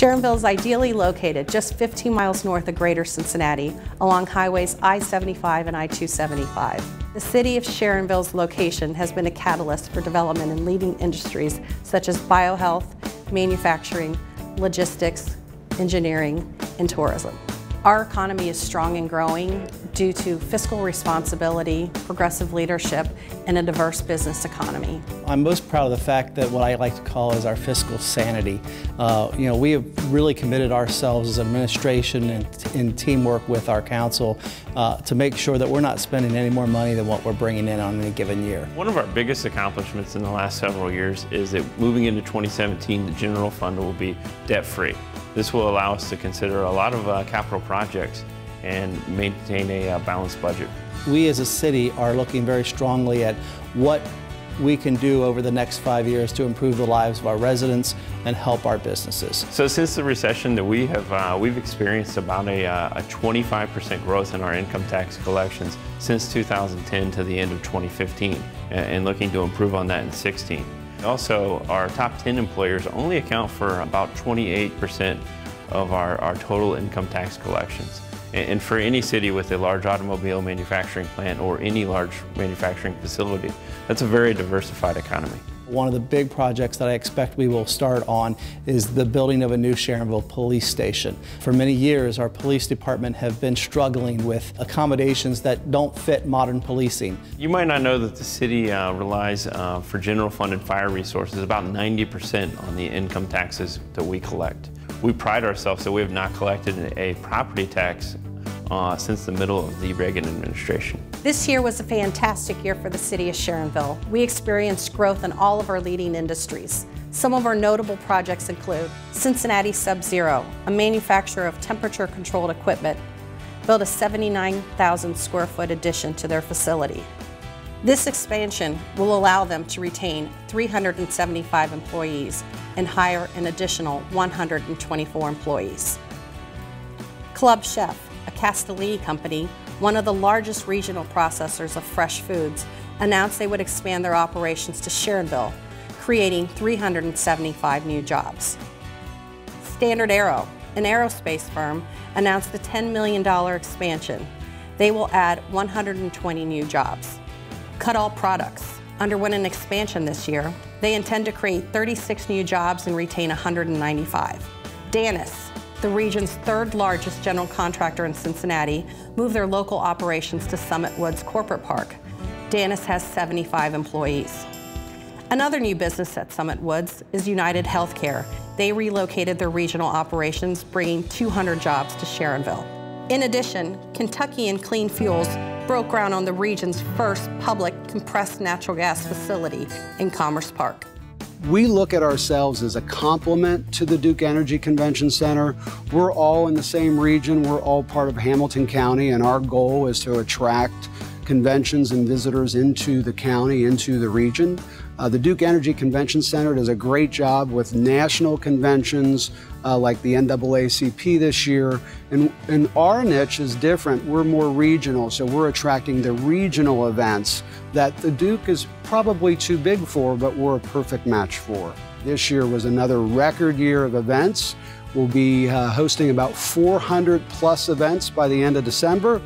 Sharonville is ideally located just 15 miles north of Greater Cincinnati along highways I-75 and I-275. The city of Sharonville's location has been a catalyst for development in leading industries such as biohealth, manufacturing, logistics, engineering, and tourism. Our economy is strong and growing due to fiscal responsibility, progressive leadership, and a diverse business economy. I'm most proud of the fact that what I like to call is our fiscal sanity. Uh, you know, we have really committed ourselves as an administration and in teamwork with our council uh, to make sure that we're not spending any more money than what we're bringing in on any given year. One of our biggest accomplishments in the last several years is that moving into 2017, the general fund will be debt-free. This will allow us to consider a lot of uh, capital projects and maintain a uh, balanced budget. We as a city are looking very strongly at what we can do over the next five years to improve the lives of our residents and help our businesses. So since the recession that we have, uh, we've experienced about a 25% uh, growth in our income tax collections since 2010 to the end of 2015 and looking to improve on that in 16. Also, our top 10 employers only account for about 28% of our, our total income tax collections. And for any city with a large automobile manufacturing plant or any large manufacturing facility, that's a very diversified economy. One of the big projects that I expect we will start on is the building of a new Sharonville police station. For many years, our police department have been struggling with accommodations that don't fit modern policing. You might not know that the city uh, relies uh, for general fund and fire resources about 90% on the income taxes that we collect. We pride ourselves that we have not collected a property tax uh, since the middle of the Reagan administration. This year was a fantastic year for the city of Sharonville. We experienced growth in all of our leading industries. Some of our notable projects include Cincinnati Sub-Zero, a manufacturer of temperature-controlled equipment, built a 79,000 square foot addition to their facility. This expansion will allow them to retain 375 employees and hire an additional 124 employees. Club Chef, a Castellini company, one of the largest regional processors of fresh foods, announced they would expand their operations to Sharonville, creating 375 new jobs. Standard Aero, an aerospace firm, announced a $10 million expansion. They will add 120 new jobs. Cuttall Products underwent an expansion this year. They intend to create 36 new jobs and retain 195. Danis, the region's third largest general contractor in Cincinnati, moved their local operations to Summit Woods Corporate Park. Danis has 75 employees. Another new business at Summit Woods is United Healthcare. They relocated their regional operations, bringing 200 jobs to Sharonville. In addition, Kentucky and Clean Fuels broke ground on the region's first public compressed natural gas facility in Commerce Park. We look at ourselves as a complement to the Duke Energy Convention Center. We're all in the same region, we're all part of Hamilton County, and our goal is to attract conventions and visitors into the county, into the region. Uh, the Duke Energy Convention Center does a great job with national conventions uh, like the NAACP this year. And, and our niche is different. We're more regional, so we're attracting the regional events that the Duke is probably too big for, but we're a perfect match for. This year was another record year of events. We'll be uh, hosting about 400 plus events by the end of December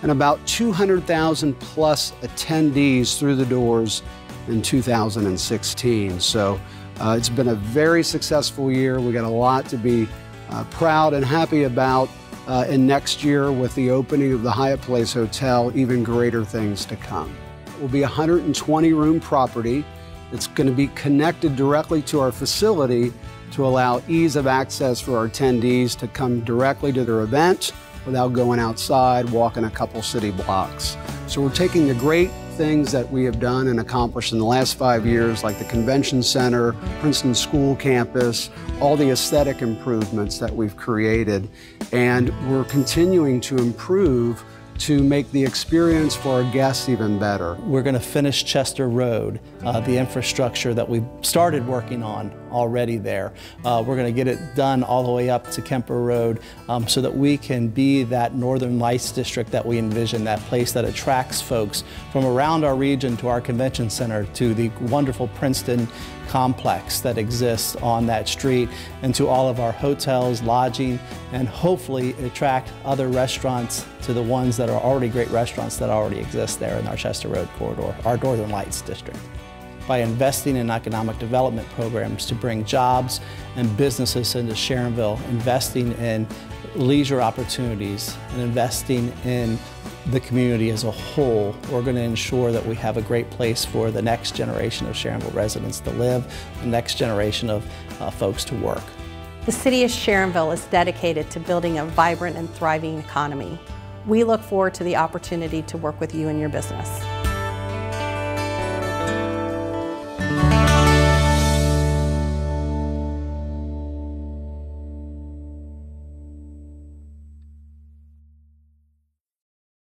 and about 200,000 plus attendees through the doors in 2016. So uh, it's been a very successful year. We got a lot to be uh, proud and happy about. Uh, and next year, with the opening of the Hyatt Place Hotel, even greater things to come. It will be a 120 room property. It's going to be connected directly to our facility to allow ease of access for our attendees to come directly to their event without going outside, walking a couple city blocks. So we're taking the great things that we have done and accomplished in the last five years, like the convention center, Princeton School campus, all the aesthetic improvements that we've created, and we're continuing to improve to make the experience for our guests even better. We're going to finish Chester Road, uh, the infrastructure that we started working on already there. Uh, we're going to get it done all the way up to Kemper Road um, so that we can be that Northern Lights district that we envision, that place that attracts folks from around our region to our convention center, to the wonderful Princeton complex that exists on that street, and to all of our hotels, lodging, and hopefully attract other restaurants to the ones that are already great restaurants that already exist there in our Chester Road corridor, our Northern Lights district by investing in economic development programs to bring jobs and businesses into Sharonville, investing in leisure opportunities and investing in the community as a whole, we're going to ensure that we have a great place for the next generation of Sharonville residents to live, the next generation of uh, folks to work. The City of Sharonville is dedicated to building a vibrant and thriving economy. We look forward to the opportunity to work with you and your business.